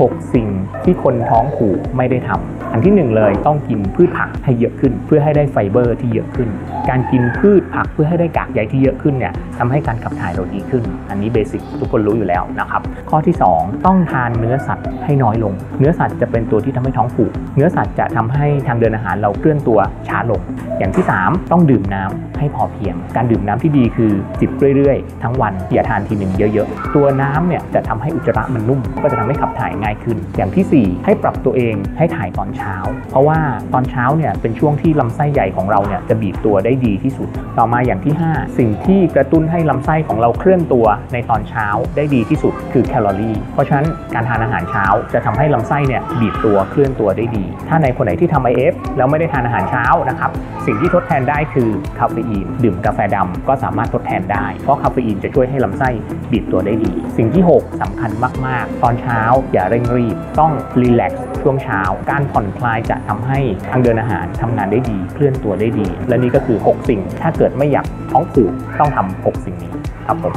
6 สิ่งที่คนท้องผูกไม่ได้ทำอันที่หนึ่งเลยต้องกินพืชผักให้เยอะขึ้น เพื่อให้ได้ไฟเบอร์ที่เยอะขึ้น การกินพืชผักเพื่อให้ได้กากใยที่เยอะขึ้นเนี่ยทำให้การขับถ่ายเราดีขึ้น อันนี้เบสิกทุกคนรู้อยู่แล้วนะครับ ข้อที่ 2 ต้องทานเนื้อสัตว์ให้น้อยลง เนื้อสัตว์จะเป็นตัวที่ทำให้ท้องผูก เนื้อสัตว์จะทำให้ทางเดินอาหารเราเคลื่อนตัวช้าลง อย่างที่ 3 ต้องดื่มน้ำให้พอเพียง การดื่มน้ำที่ดีคือจิบเรื่อยๆ ทั้งวันอย่าทานทีหนึ่งเยอะๆ ตัวน้ำเนี่ยจะทำให้อุจจาระมันนุ่ม ก็จะทำให้ขับถ่ายง่ายขึ้น อย่างทีสี่ 4 ให้ปรับตัวเองให้ถ่ายตอนเช้า เพราะว่าตอนเช้าเนี่ยเป็นช่วงที่ลำไส้ใหญ่ของเราเนี่ยจะบีบตัวได้ดีที่สุด ต่อมาอย่างที่ 5 สิ่งที่กระตุ้นให้ลำไส้ของเราเคลื่อนตัวในตอนเช้าได้ดีที่สุดคือแคลอรี่ เพราะฉะนั้นการทานอาหารเช้าจะทำให้ลำไส้เนี่ยบีบตัวเคลื่อนตัวได้ดี ถ้าในคนไหนที่ทำ IF แล้วไม่ได้ทานอาหารเช้านะครับสิ่งที่ทดแทนได้คือคาเฟอีนดื่มกาแฟดำก็สามารถทดแทนได้ เพราะคาเฟอีนจะช่วยให้ลำไส้บีบตัวได้ดี สิ่งที่ 6สำคัญมาก ๆ ตอนเช้าอย่าเร่งรีบ ต้องรีแลกซ์ช่วงเช้า การผ่อนคลายจะทำให้ทางเดินอาหารทำงานได้ดี เคลื่อนตัวได้ดี และนี่ก็คือ 6 สิ่ง ถ้าเกิดไม่อยากท้องผูกต้องทำ6สิ่งนี้ครับผม